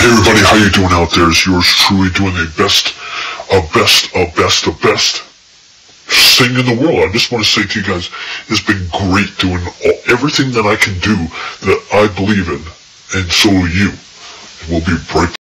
Hey everybody, how you doing out there? It's yours truly doing the best, a best, a best, a best thing in the world. I just want to say to you guys, it's been great doing all, everything that I can do that I believe in, and so will you. We'll be right